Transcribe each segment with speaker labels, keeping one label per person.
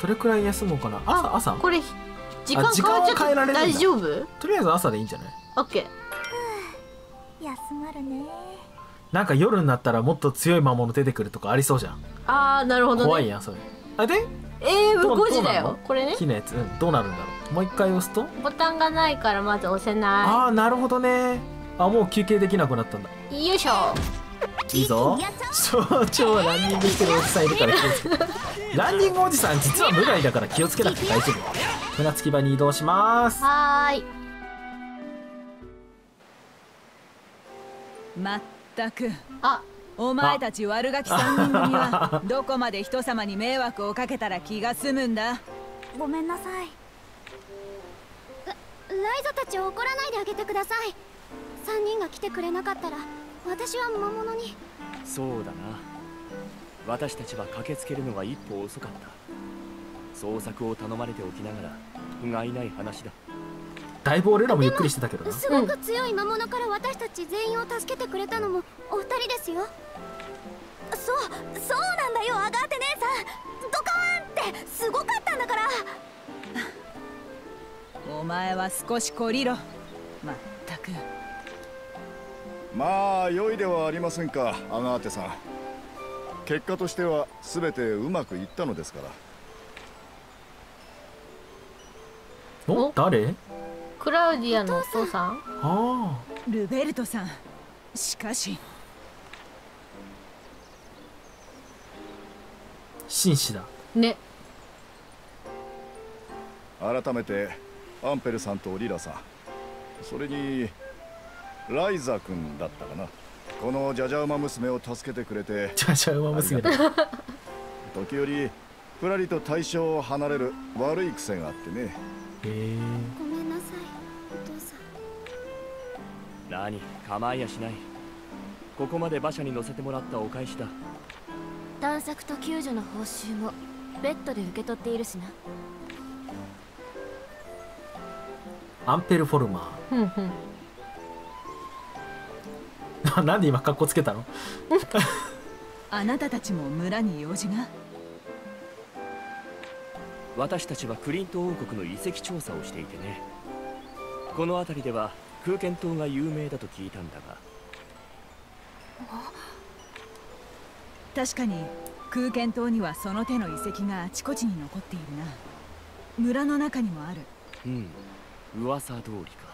Speaker 1: どれくらい休もうかな？あ朝
Speaker 2: これ時間
Speaker 1: 時
Speaker 2: 変わっちゃって
Speaker 1: 間は変えられるんだ。
Speaker 2: 大丈夫？
Speaker 1: とりあえず朝でいいんじゃない？
Speaker 2: オッケー。
Speaker 3: 休まるね。
Speaker 1: なんか夜になったらもっと強い魔物出てくるとかありそうじゃん。
Speaker 2: あーなるほどね。
Speaker 1: 怖いやんそれ。あで？
Speaker 2: えー、
Speaker 1: どう
Speaker 2: 5時だよこれね。
Speaker 1: 木のやつ、うん、どうなるんだろう？もう一回押すと？
Speaker 2: ボタンがないからまず押せな
Speaker 1: ああなるほどね。あもう休憩できなくなったんだ。
Speaker 2: いよいしょ
Speaker 1: いいぞ。象徴はランニングしてるおじさんいるから気をつけて。ランニングおじさん実は無害だから気をつけなくて大丈夫。船着き場に移動します。
Speaker 2: はーい。
Speaker 4: まったく。
Speaker 2: あ。
Speaker 4: お前たち悪ガキ三人組は どこまで人様に迷惑をかけたら気が済むんだ？
Speaker 3: ごめんなさい。
Speaker 5: ライザたちを怒らないであげてください。3人が来てくれなかったら私は魔物に。
Speaker 6: そうだな。私たちは駆けつけるのが一歩遅かった。捜索を頼まれておきながら不甲斐ない話だ。
Speaker 1: だいぶ俺らもゆっくりしてたけどな。
Speaker 5: すごく強い魔物から私たち全員を助けてくれたのもお二人ですよ。
Speaker 3: そうそうなんだよアガーテ姉さん。ドカーンってすごかったんだから。
Speaker 4: お前は少し懲りろ。まったく
Speaker 7: まあ良いではありませんかアガーテさん。結果としては全てうまくいったのですから。
Speaker 1: お誰？
Speaker 2: クラウディアのお父さん？
Speaker 1: あ
Speaker 4: ルベルトさん。しかし。
Speaker 1: あ紳士だ。
Speaker 2: ね。
Speaker 7: 改めてアンペルさんとリラさん。それにライザ君だったかな。このジャジャ馬娘を助けてくれて。
Speaker 1: じゃあじゃあ馬娘だ。
Speaker 7: 時折ふらりと対象を離れる悪い癖があってね。
Speaker 1: へえ。
Speaker 5: ごめんなさいお父さん。
Speaker 6: 何構いやしない。ここまで馬車に乗せてもらったお返しだ。
Speaker 5: 探索と救助の報酬もベッドで受け取っているしな。
Speaker 1: アンペルフォルマ
Speaker 2: ふ
Speaker 1: なんで今格好つけたの？
Speaker 4: あなたたちも村に用事が？
Speaker 6: 私たちはクリント王国の遺跡調査をしていてね。この辺りでは空間島が有名だと聞いたんだが。
Speaker 4: 確かに空間島にはその手の遺跡があちこちに残っているな。村の中にもある。
Speaker 6: うん。噂通りか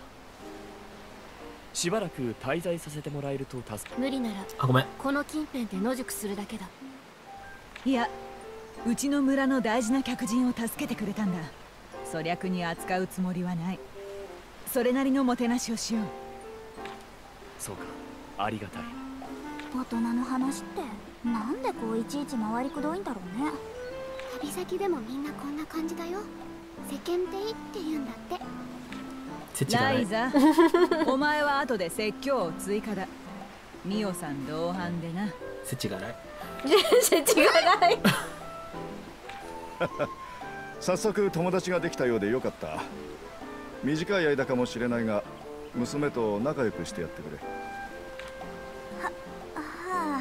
Speaker 6: しばらく滞在させてもらえると助か
Speaker 5: 無理なら
Speaker 1: あごめん。
Speaker 5: この近辺で野宿するだけだ。
Speaker 4: いやうちの村の大事な客人を助けてくれたんだ。粗略に扱うつもりはない。それなりのもてなしをしよう。
Speaker 6: そうかありがたい。
Speaker 3: 大人の話ってなんでこういちいち回りくどいんだろうね。
Speaker 5: 旅先でもみんなこんな感じだよ。世間体って言うんだって
Speaker 1: せちがない。
Speaker 4: ライザお前は後で説教を追加だ。ミオさん同伴でな。
Speaker 1: せちがない。
Speaker 2: せちがない。
Speaker 7: 早速友達ができたようでよかった。短い間かもしれないが娘と仲良くしてやってくれ。
Speaker 3: は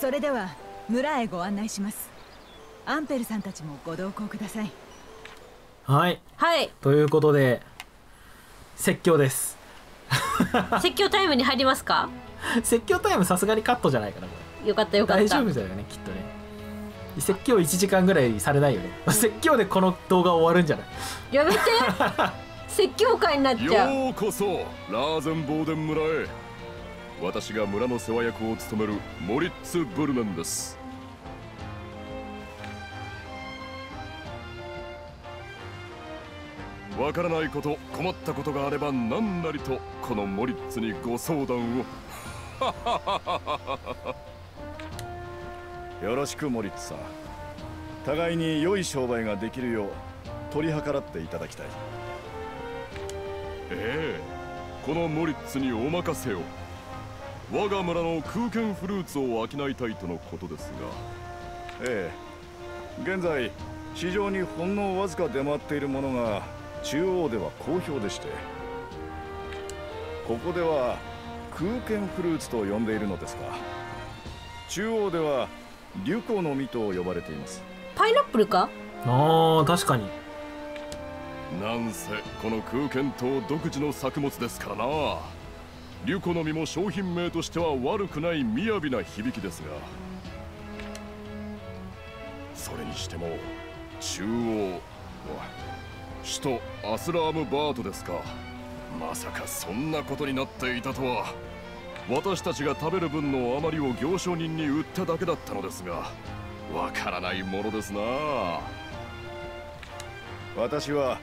Speaker 4: それでは村へご案内します。アンペルさんたちもご同行ください
Speaker 1: はい。
Speaker 2: はい。
Speaker 1: ということで説教です。
Speaker 2: 説教タイムに入りますか？
Speaker 1: 説教タイムさすがにカットじゃないかなこ
Speaker 2: よかったよかった。
Speaker 1: れ大丈夫だよねきっとね。説教1時間ぐらいされないよね。説教でこの動画終わるんじゃない？
Speaker 2: やめて。説教会になっちゃう。
Speaker 8: ようこそラーゼンボーデン村へ。私が村の世話役を務めるモリッツ・ブルネンですわからないこと困ったことがあれば何なりとこのモリッツにご相談を。
Speaker 7: よろしくモリッツさん。互いに良い商売ができるよう取り計らっていただきたい。
Speaker 8: ええ。このモリッツにお任せを。我が村の空間フルーツを商いたいとのことですが。
Speaker 7: ええ。現在市場にほんのわずか出回っているものが中央では好評でしてここでは空間フルーツと呼んでいるのですが中央では流行の実と呼ばれています。
Speaker 2: パイナップルか？
Speaker 1: あー確かに。
Speaker 8: なんせこの空間島独自の作物ですからな。流行の実も商品名としては悪くない雅な響きですがそれにしても中央は首都アスラームバートですか。まさかそんなことになっていたとは。私たちが食べる分の余りを行商人に売っただけだったのですがわからないものですな。
Speaker 7: 私は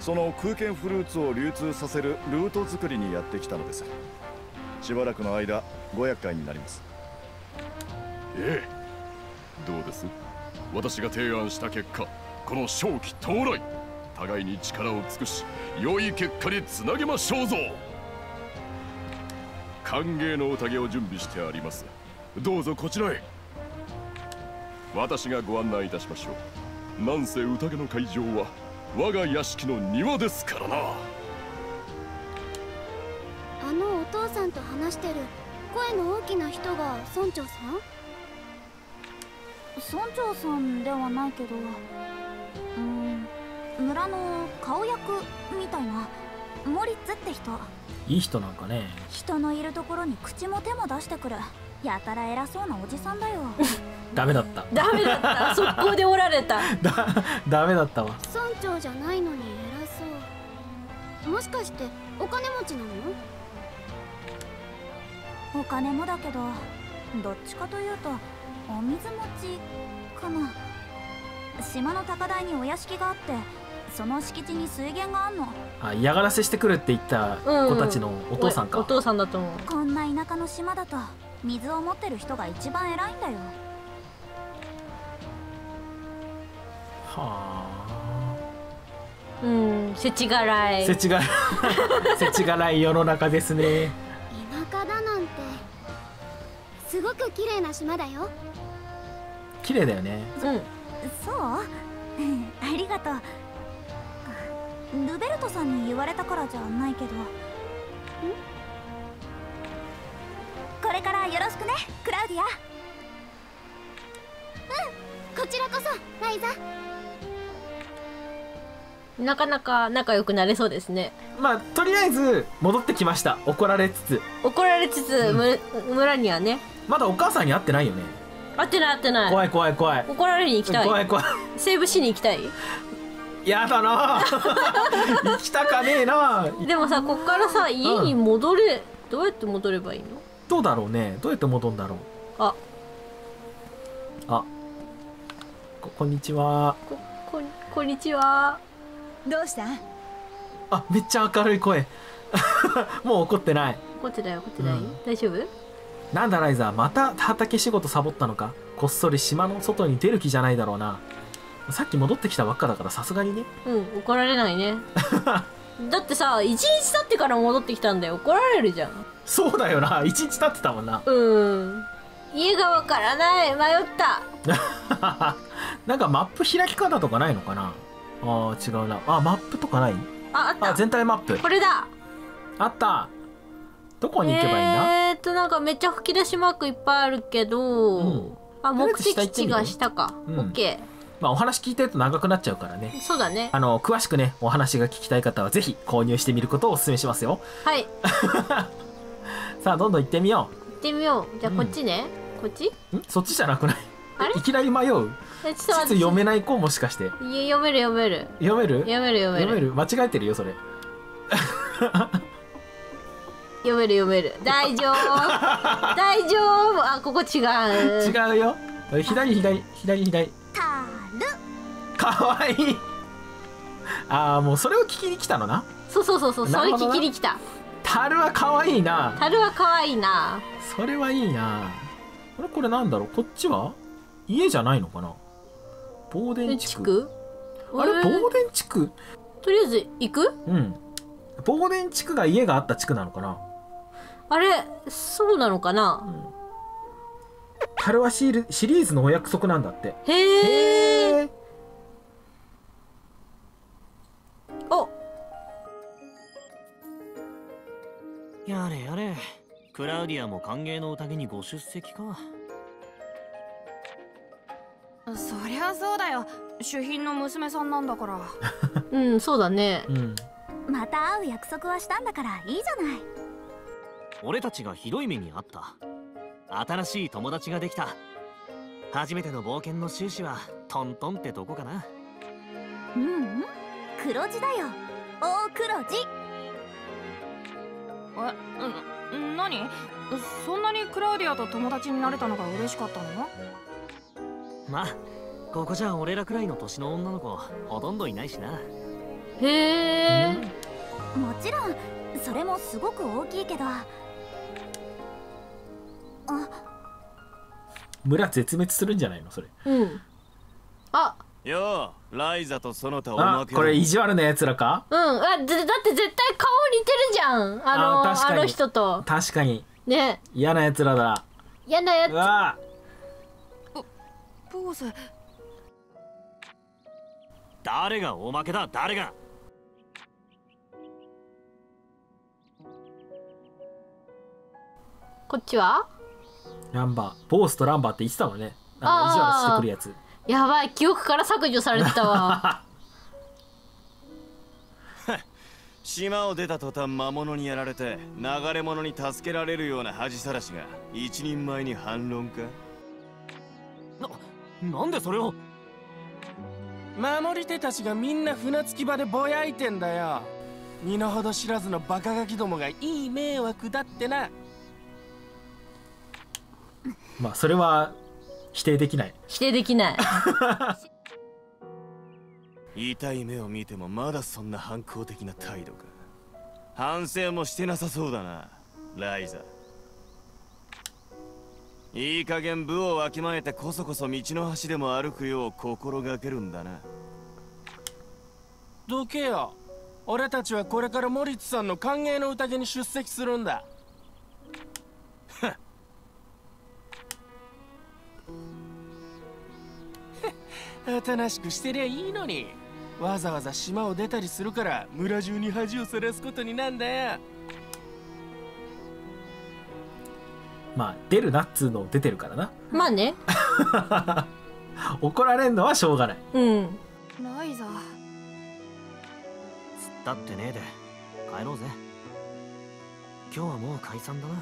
Speaker 7: その空間フルーツを流通させるルート作りにやってきたのです。しばらくの間ご厄介になります。
Speaker 8: ええ。どうです？私が提案した結果この正気到来互いに力を尽くし良い結果につなげましょうぞ。歓迎の宴を準備してあります。どうぞこちらへ。私がご案内いたしましょう。なんせ宴の会場は我が屋敷の庭ですからな。
Speaker 5: あのお父さんと話してる声の大きな人が村長さん。
Speaker 3: 村長さんではないけど。村の顔役みたいなモリッツって人。
Speaker 1: いい人なんかね。
Speaker 3: 人のいるところに口も手も出してくる。やたら偉そうなおじさんだよ。
Speaker 1: ダメだった。
Speaker 2: ダメだった。速攻でおられた。
Speaker 1: だダメだったわ。
Speaker 5: 村長じゃないのに偉そう。もしかしてお金持ちなの？
Speaker 3: お金もだけどどっちかというとお水持ちかな。島の高台にお屋敷があってその敷地に水源があんの？
Speaker 1: あ嫌がらせしてくるって言った子たちのお父さんか、
Speaker 2: おお父さんだと思う。
Speaker 3: こんな田舎の島だと水を持ってる人が一番偉いんだよ。
Speaker 1: は
Speaker 2: うん世知辛い。
Speaker 1: あせちがせちがない世の中ですね。
Speaker 5: 田舎だなんてすごく綺麗な島だよ。
Speaker 1: 綺麗だよね。
Speaker 2: うん。
Speaker 3: そううんありがとうルベルトさんに言われたからじゃないけど。これからよろしくねクラウディア。
Speaker 5: こちらこそライザ
Speaker 2: なかなか仲良くなれそうですね。
Speaker 1: まあとりあえず戻ってきました。怒られつつ。
Speaker 2: 怒られつつ、む村にはね。
Speaker 1: まだお母さんに会ってないよね。
Speaker 2: 会ってない会ってない。
Speaker 1: 怖い怖い怖い。
Speaker 2: 怒られに行きたい。
Speaker 1: 怖い怖い。
Speaker 2: セーブしに行きたい？
Speaker 1: やだな。行きたかねえな。
Speaker 2: でもさこっからさ家に戻れ、どうやって戻ればいいの？
Speaker 1: どうだろうね。どうやって戻るんだろう。
Speaker 2: あ。
Speaker 1: あ。ここんにちは。
Speaker 2: ここんこんにちは。
Speaker 4: どうした？
Speaker 1: あめっちゃ明るい声。もう怒ってない。
Speaker 2: 怒ってない怒ってない、
Speaker 1: うん。
Speaker 2: 大丈夫？
Speaker 1: なんだライザー。また畑仕事サボったのか？こっそり島の外に出る気じゃないだろうなさっき戻ってきたばっかだからさすがにね。
Speaker 2: うん怒られないね。だってさ一日経ってから戻ってきたんだよ。怒られるじゃん。
Speaker 1: そうだよな。一日経ってたもんな。
Speaker 2: うん。家がわからない迷った。
Speaker 1: なんかマップ開き方とかないのかな？あー違うな。あマップとかない？
Speaker 2: ああった。
Speaker 1: あ全体マップ。
Speaker 2: これだ。
Speaker 1: あった。どこに行けばいいんだ、
Speaker 2: えーっとなんかめっちゃ吹き出しマークいっぱいあるけど、
Speaker 1: うん。
Speaker 2: あ目的地が下か、
Speaker 1: うん。
Speaker 2: オッケ
Speaker 1: まあお話聞いてると長くなっちゃうからね。
Speaker 2: ーそうだね。
Speaker 1: あの詳しくねお話が聞きたい方はぜひ購入してみることをお勧めしますよ。
Speaker 2: はい。
Speaker 1: さあどんどん行ってみよ
Speaker 2: 行ってみよう。じゃあこっちね、こっち？
Speaker 1: うん？そっちじゃなくない？
Speaker 2: あれ？
Speaker 1: いきなり迷う。
Speaker 2: えちょっと
Speaker 1: 地図
Speaker 2: 待って。
Speaker 1: 読めない子もしかして。
Speaker 2: いや読める読める。
Speaker 1: 読める？
Speaker 2: 読める読める。
Speaker 1: 読める？間違えてるよそれ。
Speaker 2: 読める読める。大丈夫。大丈夫。あここ違う。
Speaker 1: 違うよ。左左左左かわいい。ああもうそれを聞きに来たのな。
Speaker 2: そうそうそうそうそれ聞きに来た。
Speaker 1: 樽はかわいいな。
Speaker 2: 樽は可愛いな。
Speaker 1: それはいいな。これこれなんだろう？こっちは？家じゃないのかな？防電地区？
Speaker 2: 地区？
Speaker 1: あれ
Speaker 2: えー。
Speaker 1: 防電地区？
Speaker 2: とりあえず行く？
Speaker 1: うん。防電地区が家があった地区なのかな？
Speaker 2: あれそうなのかな、
Speaker 1: 樽はシールシリーズのお約束なんだって。
Speaker 2: へえ
Speaker 9: やれやれ。クラウディアも歓迎の宴にご出席か。
Speaker 10: そりゃそうだよ。主賓の娘さんなんだから。
Speaker 2: うんそうだね。
Speaker 1: うん。
Speaker 3: また会う約束はしたんだからいいじゃない。
Speaker 9: 俺たちがひどい目にあった。新しい友達ができた。初めての冒険の収支はトントンってとこかな。
Speaker 3: うんうん。黒字だよ。大黒字
Speaker 10: えん何？そんなにクラウディアと友達になれたのが嬉しかったの？
Speaker 9: まあここじゃ俺らくらいの年の女の子ほとんどいないしな。
Speaker 2: へえ。
Speaker 3: もちろんそれもすごく大きいけど。あ。
Speaker 1: 村絶滅するんじゃないのそれ。
Speaker 2: うん。あ
Speaker 6: ようライザとその他お
Speaker 1: あ
Speaker 6: まけ
Speaker 1: これ意地悪なやつらか？
Speaker 2: うん。あだだって絶対顔似てるじゃん。あのあの人と。
Speaker 1: 確かに。
Speaker 2: ね。
Speaker 1: 嫌なやつらだ。
Speaker 2: 嫌なやつ。
Speaker 1: うわ。
Speaker 10: ポーズ
Speaker 9: 誰がおまけだ？誰が？
Speaker 2: こっちは？
Speaker 1: ランバー。ボースとランバーって言ってたもんね。あの意地悪してくるやつ
Speaker 2: やばい記憶から削除されてたわ。
Speaker 6: 島を出た途端魔物にやられて流れ者に助けられるような恥さらしが一人前に反論か？
Speaker 9: なんでそれを？
Speaker 11: 守り手たちがみんな船着き場でぼやいてんだよ。身の程知らずのバカガキどもがいい迷惑だってな。
Speaker 1: まあそれは否定できない。
Speaker 2: 否定できない。
Speaker 6: 痛い目を見てもまだそんな反抗的な態度か。反省もしてなさそうだなライザいい加減部をわきまえてこそこそ道の端でも歩くよう心がけるんだな。
Speaker 11: どけよ。俺たちはこれからモリッツさんの歓迎の宴に出席するんだおとなしくしてりゃいいのに。わざわざ島を出たりするから村中に恥をさらすことになんだよ。
Speaker 1: まあ出るなっつうの出てるからな。
Speaker 2: まあね。
Speaker 1: 怒られんのはしょうがない。
Speaker 2: うん。
Speaker 10: ライザ
Speaker 9: だってねえで。帰ろうぜ。今日はもう解散だな。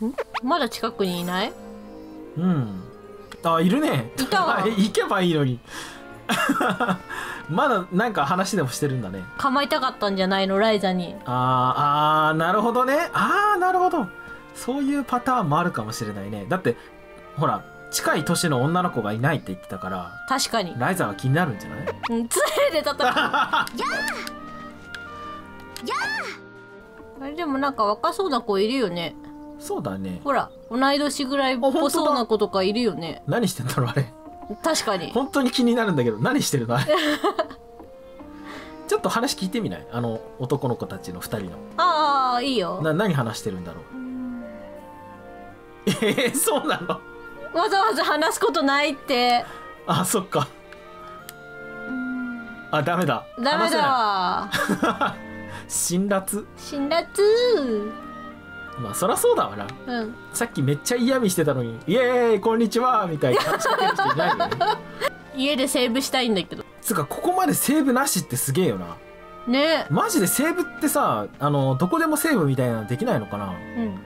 Speaker 3: うん？
Speaker 2: まだ近くにいない？
Speaker 1: うん。あいるね。
Speaker 2: いたわ。
Speaker 1: 行けばいいのに。まだなんか話でもしてるんだね。
Speaker 2: 構いたかったんじゃないの？ライザに。
Speaker 1: あーあーなるほどね。ああなるほど。そういうパターンもあるかもしれないね。だってほら近い年の女の子がいないって言ってたから
Speaker 2: 確かに。
Speaker 1: ライザは気になるんじゃない？
Speaker 2: うん杖で叩くあれでもなんか若そうな子いるよね
Speaker 1: そうだね。
Speaker 2: ほら同い年ぐらいっぽそうな子とかいるよね。
Speaker 1: 何してんだろうあれ。
Speaker 2: 確かに。
Speaker 1: 本当に気になるんだけど何してるのあれ。ちょっと話聞いてみない？あの男の子たちの2人の。
Speaker 2: ああいいよ。
Speaker 1: な何話してるんだろう？えー、そうなの？
Speaker 2: わざわざ話すことないって。
Speaker 1: あそっか。あダメだ。
Speaker 2: ダメだ。
Speaker 1: 辛辣？
Speaker 2: 辛辣
Speaker 1: まあそりゃそうだわな。
Speaker 2: うん。
Speaker 1: さっきめっちゃ嫌味してたのに「イエーイこんにちは」みたいな。話しかける人いないよね
Speaker 2: 家でセーブしたいんだけど。
Speaker 1: つうかここまでセーブなしってすげえよな。
Speaker 2: ね。
Speaker 1: マジでセーブってさあのどこでもセーブみたいなのできないのかな。
Speaker 2: うん。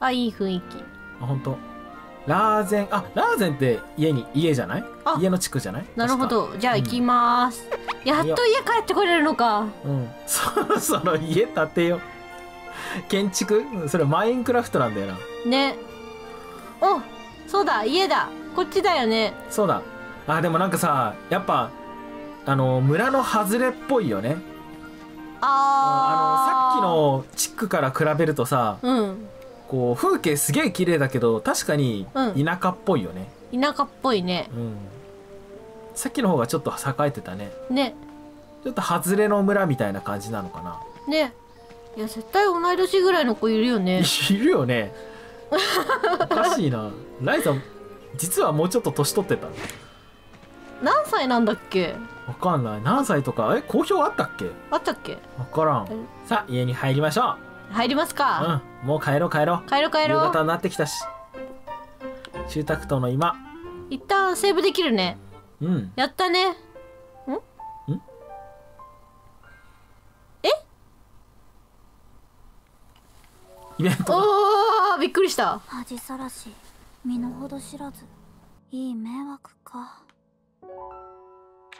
Speaker 2: あいい雰囲気。
Speaker 1: あ本当。ラーゼンあラーゼンって家に家じゃない？家の地区じゃない？
Speaker 2: なるほど。じゃあ行きます、や。っと家帰ってこれるのか。
Speaker 1: うん。そろそろ家建てよ建築？うんそれマインクラフトなんだよな。
Speaker 2: ね。おそうだ家だ。こっちだよね。
Speaker 1: そうだ。あでもなんかさやっぱあの村の外れっぽいよね。
Speaker 2: あ
Speaker 1: あのさっきの地区から比べるとさ
Speaker 2: うん。
Speaker 1: こう風景すげえ綺麗だけど確かに田舎っぽいよね、
Speaker 2: 田舎っぽいね。
Speaker 1: うん、さっきの方がちょっと栄えてたね。
Speaker 2: ね。
Speaker 1: ちょっと外れの村みたいな感じなのかな。
Speaker 2: ねいや絶対同い年ぐらいの子いるよね。
Speaker 1: いるよね。おかしいな。ライザ実はもうちょっと年取ってた？
Speaker 2: 何歳なんだっけ？
Speaker 1: わかんない。何歳とか？え好評あったっけ？
Speaker 2: あったっけ？
Speaker 1: わからん。さあ家に入りましょう。
Speaker 2: 入りますか、
Speaker 1: うん。もう帰ろう帰ろう。
Speaker 2: 帰ろう帰ろう。
Speaker 1: 夕方になってきたし。中宅島の今。
Speaker 2: 一旦セーブできるね。
Speaker 1: うん。
Speaker 2: やったね
Speaker 1: イベント。
Speaker 2: おーびっくりした。
Speaker 3: 恥さらし。身の程知らず。いい迷惑か。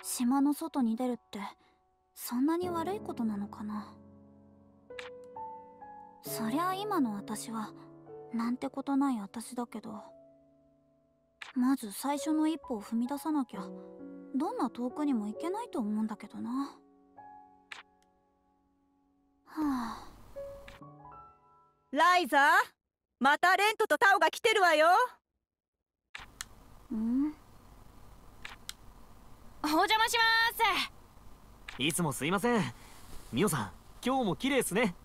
Speaker 3: 島の外に出るってそんなに悪いことなのかな。そりゃ今の私はなんてことない私だけど。まず最初の一歩を踏み出さなきゃどんな遠くにも行けないと思うんだけどな。はあ
Speaker 4: ライザー？またレントとタオが来てるわよ。
Speaker 3: ん？
Speaker 10: お邪魔します。
Speaker 9: いつもすいません。ミオさん今日も綺麗っすね。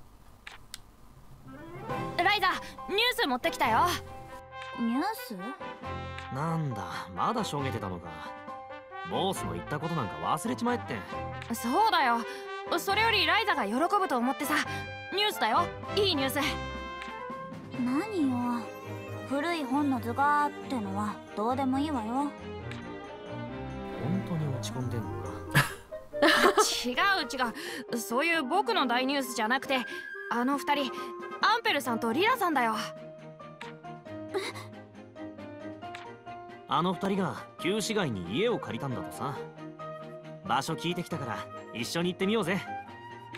Speaker 10: ライザニュース持ってきたよ。
Speaker 3: ニュース？
Speaker 9: なんだまだしょげてたのか。ボスの言ったことなんか忘れちまえって
Speaker 10: そうだよ。それよりライザが喜ぶと思ってさニュースだよ。いいニュース
Speaker 3: 何よ。古い本の図がってのはどうでもいいわよ。
Speaker 9: 本当に落ち込んでんのか？
Speaker 10: 違う違う。そういう僕の大ニュースじゃなくてあの二人アンペルさんとリラさんだよ。
Speaker 9: あの二人が旧市街に家を借りたんだとさ。場所聞いてきたから一緒に行ってみようぜ。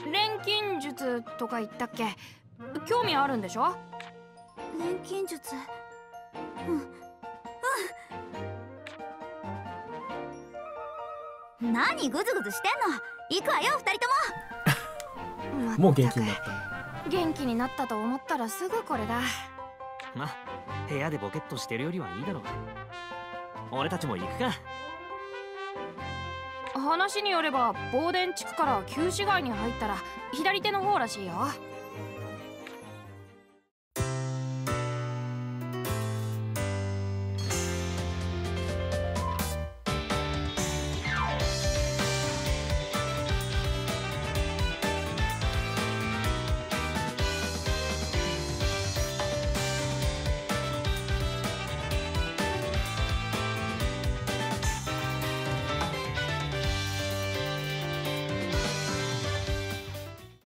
Speaker 10: 錬金術とか言ったっけ？興味あるんでしょ？
Speaker 3: 錬金術。うん。うん。何グズグズしてんの？行くわよ二人とも。
Speaker 1: もう元気になった。
Speaker 10: 元気になったと思ったらすぐこれだ。
Speaker 9: ま部屋でボケっとしてるよりはいいだろう。俺たちも行くか。
Speaker 10: 話によれば防電地区から旧市街に入ったら左手の方らしいよ